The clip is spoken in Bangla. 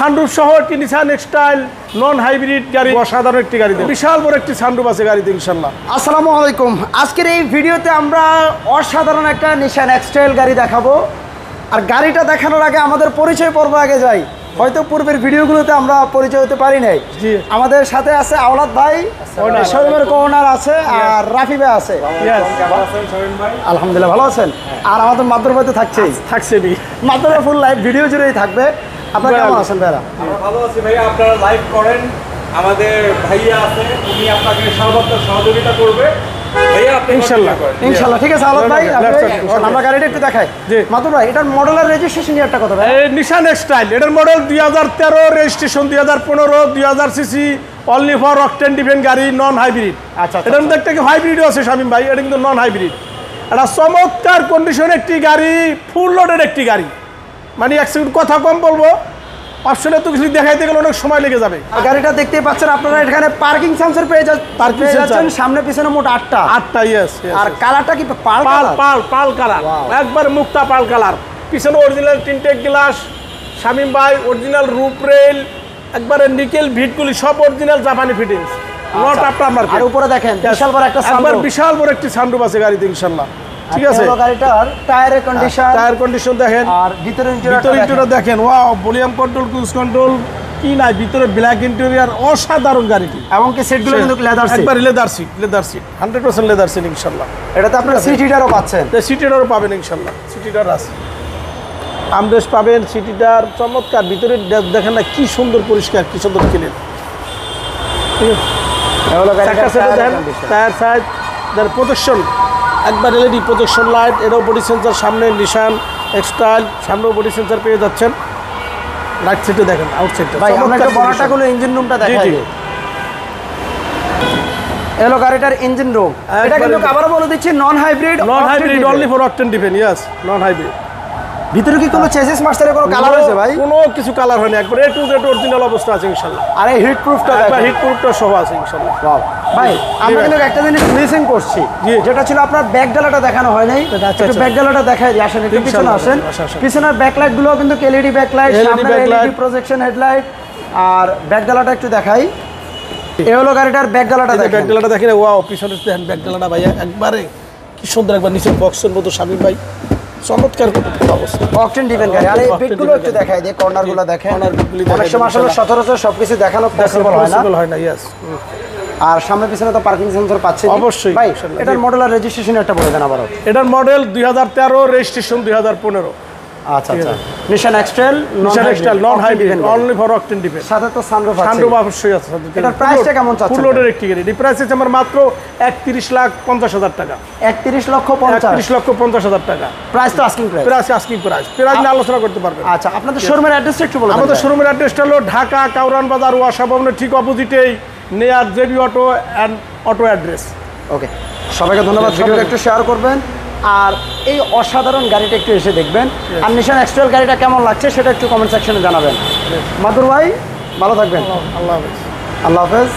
সানরুফ সহ একটি নিশান এক্সটাইল নন হাইব্রিড গাড়ি। অসাধারণ একটি গাড়ি বিশাল বড় একটি সানরুফ আছে গাড়িতে ইনশাল্লাহ আসসালামু আলাইকুম। আজকের এই ভিডিওতে আমরা অসাধারণ একটা নিশান এক্সটাইল গাড়ি দেখাবো। আর গাড়িটা দেখানোর আগে আমাদের পরিচয় পর্ব আগে যাই। হয়তো পূর্বের ভিডিওগুলোতে আমরা পরিচয় হতে পারি নাই। আমাদের সাথে আছে আওলাদ ভাই শোরুমের কোনার আছে আর রাফি ভাই আছে। আলহামদুলিল্লাহ ভালো আছেন? আর আমাদের মাদুর ভাই তো থাকছেই। থাকছে নি মাদুর ফুল লাইভ ভিডিও জুড়েই থাকবে। আপনারা কেমন আছেন ভাইরা? ভালো আছি ভাইয়া আপনারা লাইভ করেন। আমাদের ভাইয়া আছে উনি আপনাকে সর্বাত্মক সহযোগিতা করবে। ভাইয়া ইনশাল্লাহ। ইনশাল্লাহ ঠিক আছে ভাই আমরা গাড়িটা একটু দেখাই। ভাই এটার মডেলের রেজিস্ট্রেশন ইয়ারটা কত ভাই? এই নিশান এক্সটাইল এটার মডেল দুই হাজার তেরো রেজিস্ট্রেশন দুই হাজার পনেরো দুই হাজার সিসি অনলি ফর অকটেন ডিফেন্ট গাড়ি নন হাইব্রিড আচ্ছা, আচ্ছা, এটার মধ্যে একটা হাইব্রিডও আছে শামিম ভাই? এটা কিন্তু নন হাইব্রিড এটা চমৎকার কন্ডিশন একটি গাড়ি ফুল লোডের একটি গাড়ি। মানে এক সেকেন্ড কথা কম বলব অপশনে তো কিছু দেখাইতে গেলে অনেক সময় লেগে যাবে। গাড়িটা দেখতেই পাচ্ছেন আপনারা এখানে পার্কিং সেন্সর পেয়ে। যাচ্ছেন। সামনে পিছনে মোট আটটা। আটটা ইয়েস আর কালারটা কি পাল পাল পাল পাল কালার। একবার মুক্তা পাল কালার। পিছনে অরিজিনাল তিনটে গ্লাস শামিম ভাই অরিজিনাল রুপ রেল একবারে নিকেল ভিটগুলি সব অরিজিনাল জাপানি ফিটিংস নট আফটার মার্কেট আর উপরে দেখেন বিশাল বড় একটা বিশাল বড় একটি সানরুফ আছে গাড়িতে ইনশাল্লাহ। ঠিক আছে। গাড়িটার টায়ারের কন্ডিশন টায়ার কন্ডিশন দেখেন। আর ভিতরে ভিতরে ইন্টেরিয়র দেখেন। Wow volume control cruise control কি নাই ভিতরে ব্ল্যাক ইন্টেরিয়র অসাধারণ গাড়িটি এবং কি সিটগুলো কিন্তু লেদার সিট একবার leather seat leather seat hundred percent leather seat ইনশাল্লাহ। এটাতে আপনারা সিট হিটারও পাচ্ছেন। পাবেন ইনশাল্লাহ। সিটিটার আছে আমরেশ পাবেন চমৎকার। ভিতরে দেখেন না কি সুন্দর পরিষ্কার কি সুন্দর ক্লিন। টায়ার প্রোটেকশন একবার এলইডি প্রোটেকশন লাইট এটাও বডি সেন্সার সামনে নিশান এক্সটাইল সামনেও বডি সেন্সার পেয়ে যাচ্ছেন। লাইট সেটে দেখেন আউটসাইডটা ভাই আমরা একটু বড়টা গুলো ইঞ্জিন রুমটা দেখাই। হলো গাড়িটার ইঞ্জিন রুম এটা কিন্তু আবারও বলে দিচ্ছি non hybrid non hybrid only for octane ডিফেন yes non hybrid ভিতরে কি কোনো চেসিস মাস্টারের কোনো কালার হয়েছে ভাই? কোনো কিছু কালার হয়নি একবার এ টু জেড অরিজিনাল অবস্থা আছে ইনশাল্লাহ। আর এই হিট প্রুফটা একবার হিট প্রুফটা সহ আছে ইনশাল্লাহ। Wow. ভাই আমরা কিন্তু একটা জিনিস মিসিং করছি। যেটা ছিল আপনার ব্যাক ডালাটা দেখানো হয় নাই আচ্ছা, একটু আচ্ছা। ব্যাক ডালাটা দেখাই দিই আসেন একটু পিছনে আসেন। পিছনের ব্যাকলাইটগুলো কিন্তু এলইডি ব্যাকলাইট সামনে এলইডি প্রজেকশন হেডলাইট আর ব্যাক ডালাটা একটু দেখাই। এই হলো গাড়িটার ব্যাক ডালাটা দেখেন। ব্যাকডালাটা দেখেন ওয়াও পিছনে দেখেন ব্যাকডালাটা ভাইয়া একবারে কি সুন্দর একবার নিচে বক্সের মতো শামিম ভাই। চমৎকার অবস্থা। অকটেন ডিভেন গাড়ি। আর এই বিটগুলো একটু। দেখাই দিই কর্নারগুলো দেখেন। অনেক সময় আসলে সচরাচর সবকিছু দেখানো পসিবল হয় না। পসিবল হয় না ইয়েস আর সামনে পিছনে তো পার্কিং সেন্সর পাচ্ছি অবশ্যই, ভাই এটার মডেল আর রেজিস্ট্রেশন একটা বলে দেন আবারও। এটার মডেল দুই হাজার তেরো রেজিস্ট্রেশন দুই আচ্ছা আচ্ছা। Nissan X Trail Nissan X Trail non hybrid only for octane ডিফেন সাথে তো সানরুফ আছে। সানরুফ অবশ্যই আছে। এটার প্রাইসটা কেমন চাচ্ছেন? ফুল লোডের একটি গাড়ি। প্রাইস আছে আমার মাত্র একত্রিশ লাখ পঞ্চাশ হাজার টাকা। লক্ষ হাজার টাকা। প্রাইস তো asking price price asking price price নিয়ে আলোচনা করতে পারবেন। আচ্ছা আপনাদের শোরুমের অ্যাড্রেসটা একটু বলে আমাদের শোরুমের অ্যাড্রেসটা হলো ঢাকা কাউরান বাজার ওয়াসা ভবনের ঠিক অপোজিটেই near JB auto and auto address. Okay সবাইকে ধন্যবাদ। ভিডিওটা একটু শেয়ার করবেন। আর এই অসাধারণ গাড়িটা একটু এসে দেখবেন। আর নিশান অ্যাকচুয়াল গাড়িটা কেমন লাগছে সেটা একটু কমেন্ট সেকশনে জানাবেন। মাদুর ভাই ভালো থাকবেন। আল্লাহ হাফেজ। আল্লাহ হাফেজ।